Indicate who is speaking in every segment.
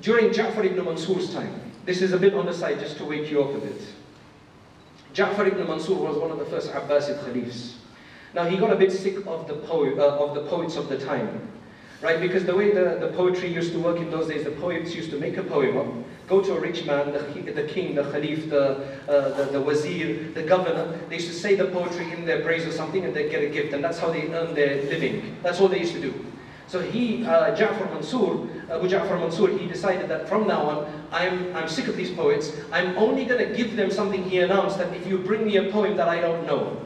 Speaker 1: during Ja'far ibn Mansur's time, this is a bit on the side just to wake you up a bit. Ja'far ibn Mansur was one of the first Abbasid caliphs. Now he got a bit sick of the, uh, of the poets of the time. Right, because the way the, the poetry used to work in those days, the poets used to make a poem up, go to a rich man, the, the king, the khalif, the, uh, the, the wazir, the governor, they used to say the poetry in their praise or something and they'd get a gift, and that's how they earn their living. That's all they used to do. So he, uh, Ja'far Mansur, Abu Ja'far Mansur, he decided that from now on, I'm, I'm sick of these poets, I'm only going to give them something he announced that if you bring me a poem that I don't know,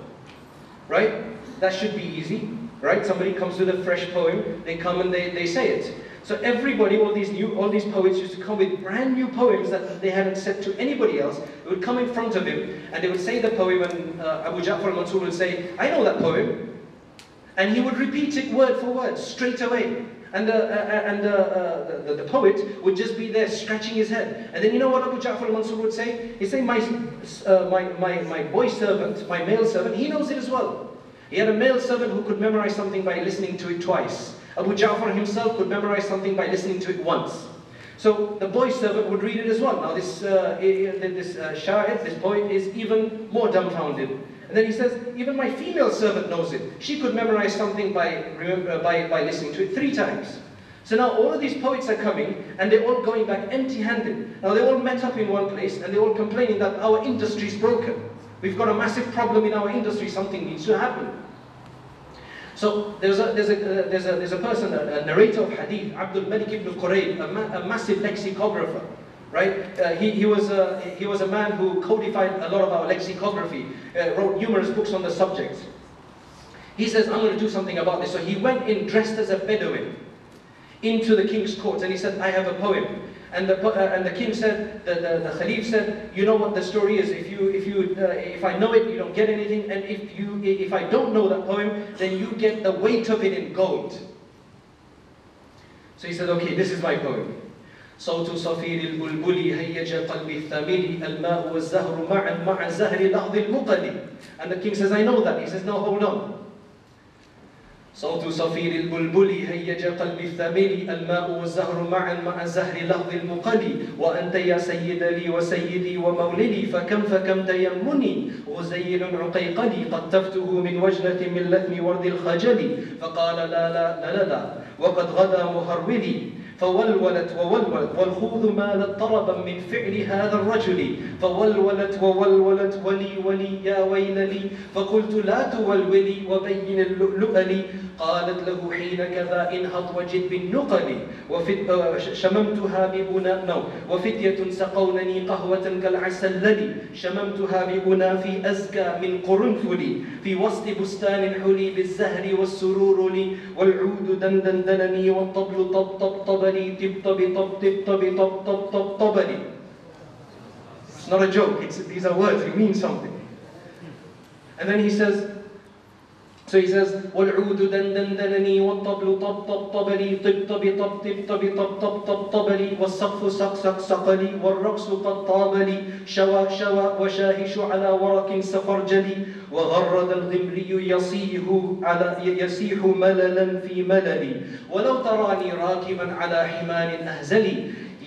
Speaker 1: right? That should be easy, right? Somebody comes with a fresh poem, they come and they, they say it. So everybody, all these new, all these poets used to come with brand new poems that they hadn't said to anybody else. They would come in front of him and they would say the poem and uh, Abu Ja'far Mansur would say, I know that poem. And he would repeat it word for word, straight away. And, uh, uh, and uh, uh, the, the, poet would just be there scratching his head. And then you know what Abu Ja'far al-Mansur would say? He'd say, my, uh, my, my, my boy servant, my male servant, he knows it as well. He had a male servant who could memorize something by listening to it twice. Abu Ja'far himself could memorize something by listening to it once. So the boy servant would read it as well. Now this, uh, this uh, shahid, this poet, is even more dumbfounded. And then he says, even my female servant knows it. She could memorize something by, by, by listening to it three times. So now all of these poets are coming and they're all going back empty-handed. Now they all met up in one place and they're all complaining that our industry is broken. We've got a massive problem in our industry, something needs to happen. So there's a, there's a, uh, there's a, there's a person, a, a, narrator of hadith, Abdul Malik ibn Qurayb, a, ma a massive lexicographer right? Uh, he, he, was a, he was a man who codified a lot of our lexicography, uh, wrote numerous books on the subject. He says, I'm going to do something about this. So he went in dressed as a Bedouin into the king's court and he said, I have a poem. And the, uh, and the king said, the, the, the Khalif said, you know what the story is. If, you, if, you, uh, if I know it, you don't get anything. And if, you, if I don't know that poem, then you get the weight of it in gold. So he said, okay, this is my poem. صوت صفير البلبل هيج قلبي الثمل الماء والزهر معا مع زهر لحظ المقل. And the king says, I know that. He says, no, hold on. صوت صفير البلبل هيج قلبي الثمل الماء والزهر معا مع زهر لحظ المقل. وأنت يا سيد لي وسيدي ومولدي فكم فكم تيمني. غزيل عقيقلي قد تفته من وجنة من لثم ورد الخجل. فقال لا لا لا لا, لا. وقد غدا مهرولي فولولت وولولت والخوذ مالت طربا من فعل هذا الرجل. فولولت وولولت ولي ولي يا ويل لي فقلت لا تولولي وبين اللؤلؤ لي قالت له حين كذا انهض وجد بالنقل. آه، شممتها ببنا نو. وفتية سقونني قهوة كالعسل شممتها ببنا في أزكى من قرنفل في وسط بستان حلي بالزهر والسرور لي. والعود دندن دنني والطبل طب طب طبلي تب طب طب تب طب طب طب طب طبلي It's not a joke, it's, these are words, they mean something. And then he says, So he says, والعود دندن دنني والطبل طب طب طبلي طب طب طب طب طب طب طب طب طبلي والسقف سق سق سقلي والرقص قد طابلي شوى شوى وشاهش على ورق سفرجلي وغرد الغمري يصيح على يسيح مللا في مللي ولو تراني راكبا على حمار أهزلي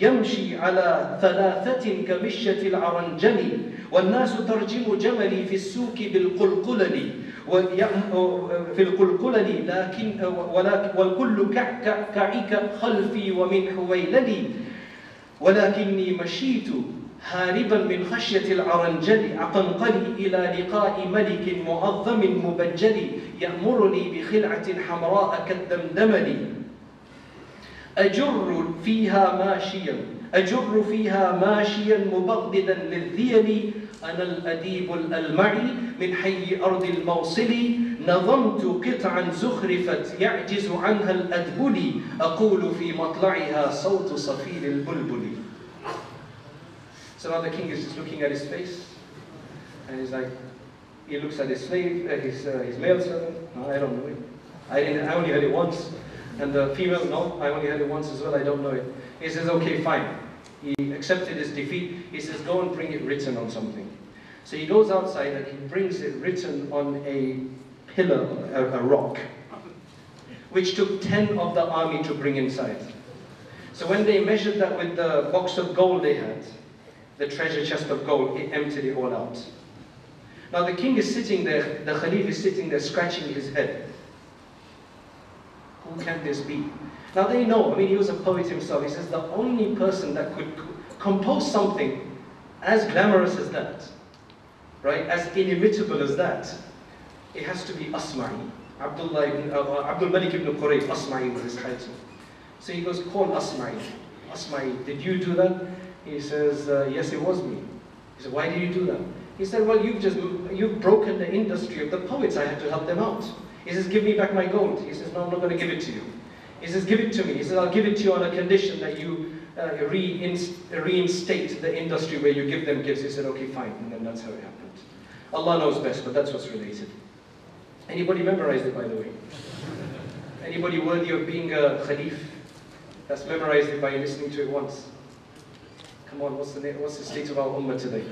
Speaker 1: يمشي على ثلاثة كمشة العرنجل والناس ترجم جملي في السوق بالقلقلل في القلقلل لكن ولكن والكل كعك خلفي ومن حويللي. ولكني مشيت هاربا من خشية العرنجل عقنقلي إلى لقاء ملك معظم مبجل يأمرني بخلعة حمراء كالدمدمل أجر فيها ماشيا. أجر فيها ماشيا مبغضدا للذيل أنا الأديب الألمعي من حي أرض الموصل نظمت قطعا زخرفت يعجز عنها الأدبل أقول في مطلعها صوت صفير البلبل So now the king is just looking at his face and he's like, he looks at his slave, uh, his, uh, his male servant, no, I don't know it. I, didn't, I only heard it once. And the female, no, I only had it once as well, I don't know it. He says, okay, fine. He accepted his defeat. He says, go and bring it written on something. So he goes outside and he brings it written on a pillar, a, a rock, which took 10 of the army to bring inside. So when they measured that with the box of gold they had, the treasure chest of gold, he emptied it all out. Now the king is sitting there, the Khalif is sitting there scratching his head. Who can this be? Now they know, I mean, he was a poet himself. He says the only person that could compose something as glamorous as that, right, as inimitable as that, it has to be Asma'i. Abdullah ibn, uh, uh Abdul Malik ibn Quraysh, Asma'i was his title. So he goes, call Asma'i. Asma'i, did you do that? He says, uh, yes, it was me. He said, why did you do that? He said, well, you've just, you've broken the industry of the poets. I had to help them out. He says, give me back my gold. He says, no, I'm not going to give it to you. He says, give it to me. He says, I'll give it to you on a condition that you uh, reinstate the industry where you give them gifts. He said, okay, fine. And then that's how it happened. Allah knows best, but that's what's related. Anybody memorized it, by the way? Anybody worthy of being a Khalif? That's memorized it by listening to it once. Come on, what's the, what's the state of our ummah today?